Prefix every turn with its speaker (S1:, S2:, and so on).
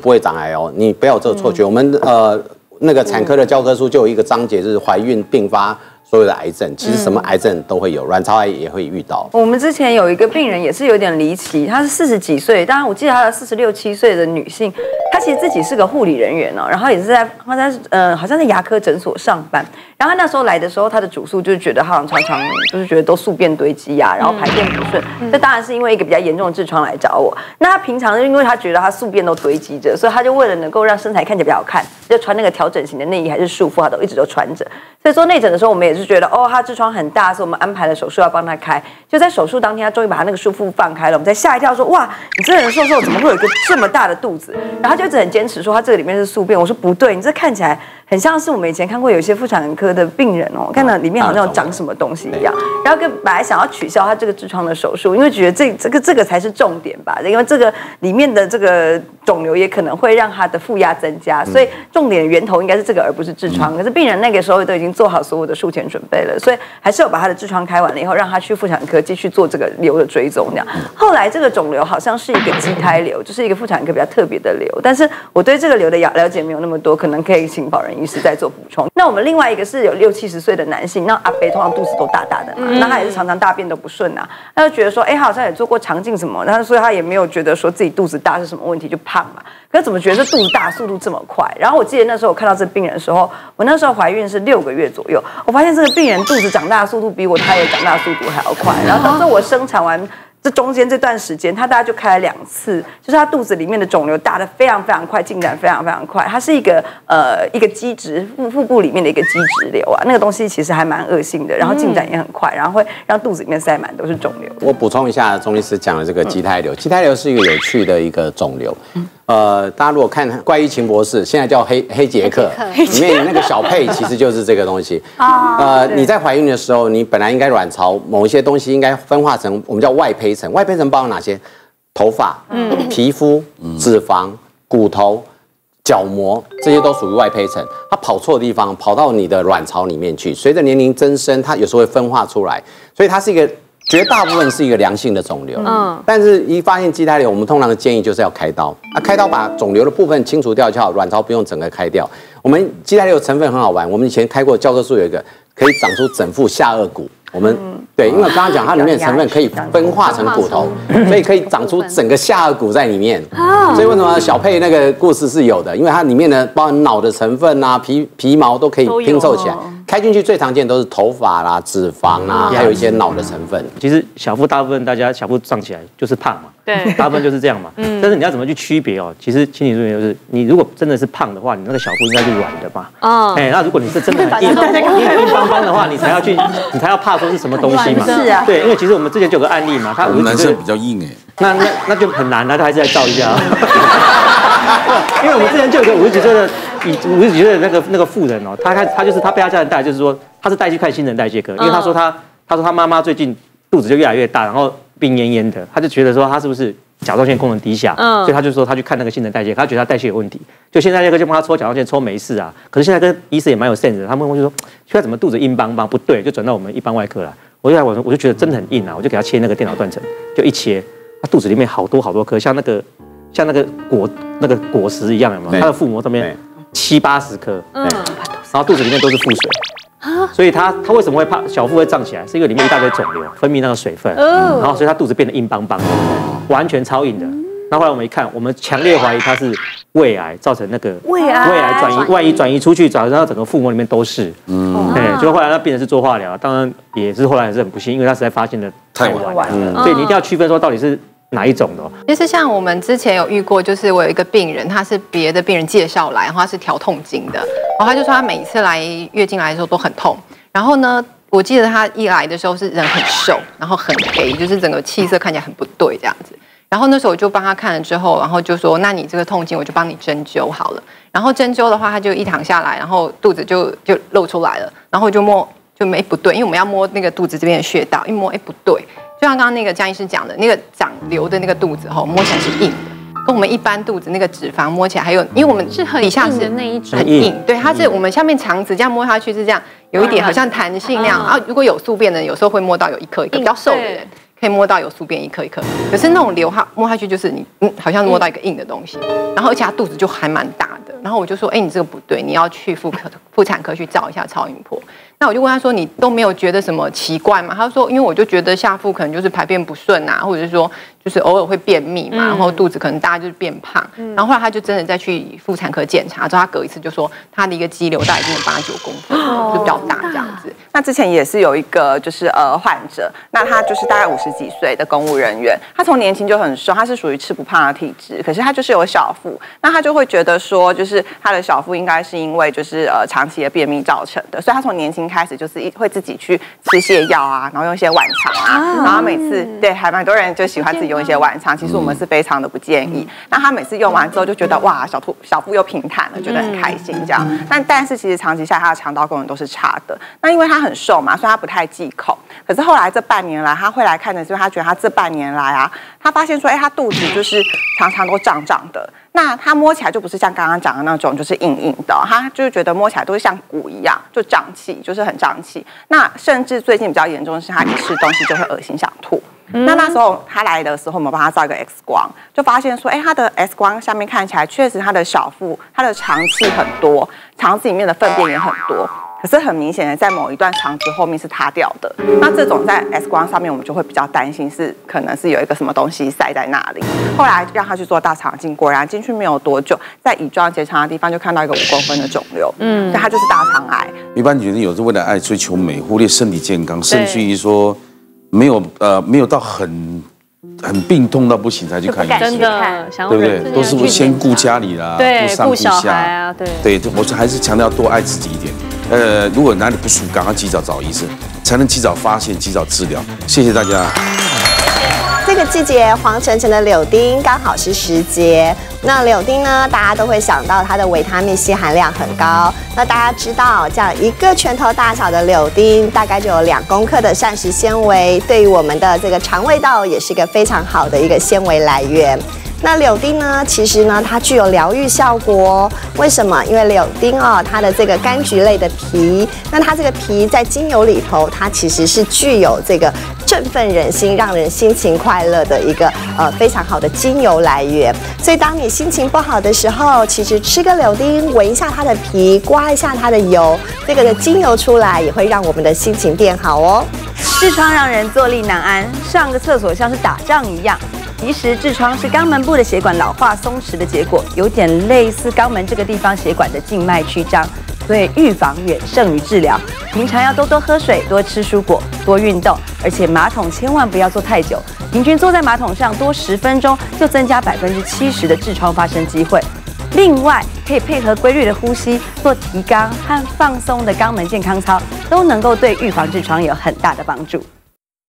S1: 不会长癌哦，你不要有这个错觉。我们呃那个产科的教科书就有一个章节，就是怀孕并发所有的癌症，其实什么癌症都会有，卵巢癌也会遇到。
S2: 我们之前有一个病人也是有点离奇，她是四十几岁，当然我记得她是四十六七岁的女性，她其实自己是个护理人员哦，然后也是在她在呃好像在牙科诊所上班，然后她那时候来的时候，她的主诉就是觉得她好像常常就是觉得都宿便堆积呀，然后排便不顺，这当然是因为一个比较严重的痔疮来找我。那她平常因为她觉得她宿便都堆积着，所以她就为了能够让身材看起来比较好看，就穿那个调整型的内衣还是束缚，他都一直都穿着。所以说内诊的时候，我们也是觉得哦，他痔疮很大，所以我们安排了手术要帮他开。就在手术当天，他终于把他那个束缚放开了，我们才吓一跳，说哇，你这个人瘦瘦，怎么会有一个这么大的肚子？然后他就一直很坚持说他这个里面是宿便。我说不对，你这看起来很像是我们以前看过有一些妇产科的病人哦，看到里面好像有长什么东西一样。然后跟本来想要取消他这个痔疮的手术，因为觉得这这个这个才是重点吧，因为这个里面的这个肿瘤也可能会让他的负压增加，所以重点源头应该是这个，而不是痔疮。可是病人那个时候都已经做好所有的术前准备了，所以还是有把他的痔疮开完了以后，让他去妇产科继续做这个瘤的追踪。这样，后来这个肿瘤好像是一个畸胎瘤，就是一个妇产科比较特别的瘤，但是我对这个瘤的了了解没有那么多，可能可以请保人医师再做补充。那我们另外一个是有六七十岁的男性，那阿伯通常肚子都大大的嘛，那他也是常常大便都不顺啊，他就觉得说，哎，他好像也做过肠镜什么，但是所以他也没有觉得说自己肚子大是什么问题，就胖嘛。可是怎么觉得这肚子大速度这么快？然后我记得那时候我看到这病人的时候，我那时候怀孕是六个月左右，我发现这个病人肚子长大的速度比我胎儿长大的速度还要快。然后当时我生产完。这中间这段时间，他大概就开了两次，就是他肚子里面的肿瘤大的非常非常快，进展非常非常快。它是一个呃一个基质腹腹部里面的一个基质瘤啊，那个东西其实还蛮恶性的，然后进展也很快，然后会让肚子里面塞满都是肿瘤。
S1: 我补充一下，钟医师讲的这个畸胎瘤，畸胎瘤是一个有趣的一个肿瘤。呃，大家如果看《怪医秦博士》，现在叫黑黑杰克，里面那个小佩其实就是这个东西。呃，你在怀孕的时候，你本来应该卵巢某一些东西应该分化成我们叫外胚层，外胚层包括哪些？头发、嗯、皮肤、脂肪、骨头、角膜，这些都属于外胚层。它跑错地方，跑到你的卵巢里面去。随着年龄增生，它有时候会分化出来，所以它是一个。绝大部分是一个良性的肿瘤，嗯，但是一发现畸胎瘤，我们通常的建议就是要开刀，啊，开刀把肿瘤的部分清除掉就好，卵巢不用整个开掉。我们畸胎瘤成分很好玩，我们以前开过教科书有一个可以长出整副下颚骨，我们对，因为刚刚讲它里面的成分可以分化成骨头，所以可以长出整个下颚骨在里面。所以为什么小佩那个故事是有的？因为它里面的包含脑的成分啊，皮皮毛都可以拼凑起来。开进去最常见都是头发啦、脂肪啦，还有一些脑的成分。
S3: 其实小腹大部分大家小腹胀起来就是胖嘛，
S4: 对，
S3: 大部分就是这样嘛。嗯。但是你要怎么去区别哦？其实心理咨询就是，你如果真的是胖的话，你那个小腹应该是软的嘛。哦。哎，那如果你是真的 硬硬硬邦邦的话，你才要去，你才要怕说是什么东西嘛。
S4: 是啊。
S3: 对，因为其实我们之前就有个案例嘛，
S5: 他男生比较硬哎。
S3: 那那那就很难，那他还是来照一下。因为我们之前就有个五十几岁的，五十几岁的那个那个妇人哦，他他他就是他被他家人带，就是说他是带去看新陈代谢科，因为他说他他说他妈妈最近肚子就越来越大，然后病恹恹的，他就觉得说他是不是甲状腺功能低下，嗯，所以他就说他去看那个新陈代谢，他觉得他代谢有问题，就现在那个就帮他抽甲状腺抽没事啊，可是现在跟医生也蛮有 sense 的，他们就说现在怎么肚子硬邦邦，不对，就转到我们一般外科来，我就来我我就觉得真的很硬啊，我就给他切那个电脑断层，就一切，他肚子里面好多好多颗，像那个。像那个果那个果实一样，有没有？他的腹膜上面七八十颗，嗯，然后肚子里面都是腹水。啊，所以他他为什么会怕小腹会胀起来？是因为里面一大堆肿瘤分泌那个水分，嗯然后所以他肚子变得硬邦邦的，完全超硬的。那后来我们一看，我们强烈怀疑他是胃癌造成那个
S4: 胃癌。
S3: 胃癌转移万一转移出去，转移到整个腹膜里面都是，嗯，对，就后来那病人是做化疗，当然也是后来也是很不幸，因为他实在发现的太晚，了，所以你一定要区分说到底是。哪一种的？
S6: 其实像我们之前有遇过，就是我有一个病人，他是别的病人介绍来，然后他是调痛经的，然后他就说他每次来月经来的时候都很痛。然后呢，我记得他一来的时候是人很瘦，然后很黑，就是整个气色看起来很不对这样子。然后那时候我就帮他看了之后，然后就说：“那你这个痛经，我就帮你针灸好了。”然后针灸的话，他就一躺下来，然后肚子就就露出来了，然后就摸就没不对，因为我们要摸那个肚子这边的穴道，一摸哎不对。就像刚刚那个江医师讲的，那个长瘤的那个肚子哈，摸起来是硬的，跟我们一般肚子那个脂肪摸起来，还有因为我们
S4: 是很硬的那一种，
S6: 很硬，对，它是我们下面肠子这样摸下去是这样，有一点好像弹性那样。然后如果有宿便的人，有时候会摸到有一颗一颗比较瘦的人，可以摸到有宿便一颗一颗，可是那种瘤哈摸下去就是你嗯，好像摸到一个硬的东西，然后而且他肚子就还蛮大的，然后我就说，哎，你这个不对，你要去妇科妇产科去照一下超音波。那我就问他说，你都没有觉得什么奇怪吗？他说，因为我就觉得下腹可能就是排便不顺啊，或者是说就是偶尔会便秘嘛，然后肚子可能大家就是变胖，然后后来他就真的再去妇产科检查，之后他隔一次就说他的一个肌瘤大概已经有八九公分，就比较大这样子。
S2: 那之前也是有一个就是呃患者，那他就是大概五十几岁的公务人员，他从年轻就很瘦，他是属于吃不胖的体质，可是他就是有小腹，那他就会觉得说，就是他的小腹应该是因为就是呃长期的便秘造成的，所以他从年轻开始就是一会自己去吃泻药啊，然后用一些晚肠啊，然后每次对还蛮多人就喜欢自己用一些晚餐，其实我们是非常的不建议。那他每次用完之后就觉得哇小腹小腹又平坦了，觉得很开心这样。但但是其实长期下来他的肠道功能都是差的，那因为他很瘦嘛，所以他不太忌口。可是后来这半年来，他会来看的时候，他觉得他这半年来啊，他发现说，哎，他肚子就是常常都胀胀的。那他摸起来就不是像刚刚讲的那种，就是硬硬的，他就是觉得摸起来都是像鼓一样，就胀气，就是很胀气。那甚至最近比较严重的是，他一吃东西就会恶心想吐。那那时候他来的时候，我们帮他照一个 X 光，就发现说，哎，他的 X 光下面看起来确实他的小腹，他的肠气很多，肠子里面的粪便也很多。可是很明显的，在某一段肠子后面是塌掉的。那这种在 X 光上面，我们就会比较担心，是可能是有一个什么东西塞在那里。后来让他去做大肠镜，果然进去没有多久，在乙状结肠的地方就看到一个五公分的肿瘤。嗯，那它就是大肠癌。
S4: 一般女人有时为了爱追求美，忽略身体健康，甚至于说没有呃没有到很很病痛到不行才去看医生，
S5: 真的，
S4: 对不对？都是先顾家里啦，
S5: 顾上顾下啊，对
S4: 对，我还是强调多爱自己一点。呃，如果哪里不舒服，赶快及早找医生，才能及早发现、及早治疗。谢谢大家。
S7: 这个季节黄澄澄的柳丁刚好是时节。那柳丁呢，大家都会想到它的维他命 C 含量很高。那大家知道，这样一个拳头大小的柳丁，大概就有两公克的膳食纤维，对于我们的这个肠胃道也是一个非常好的一个纤维来源。那柳丁呢？其实呢，它具有疗愈效果。为什么？因为柳丁哦，它的这个柑橘类的皮，那它这个皮在精油里头，它其实是具有这个振奋人心、让人心情快乐的一个呃非常好的精油来源。所以，当你心情不好的时候，其实吃个柳丁，闻一下它的皮，刮一下它的油，这个的精油出来，也会让我们的心情变好哦。
S2: 痔疮让人坐立难安，上个厕所像是打仗一样。其实痔疮是肛门部的血管老化松弛的结果，有点类似肛门这个地方血管的静脉曲张，所以预防远胜于治疗。平常要多多喝水，多吃蔬果，多运动，而且马桶千万不要坐太久，平均坐在马桶上多十分钟，就增加百分之七十的痔疮发生机会。另外，可以配合规律的呼吸，做提肛和放松的肛门健康操，都能够对预防痔疮有很大的帮助。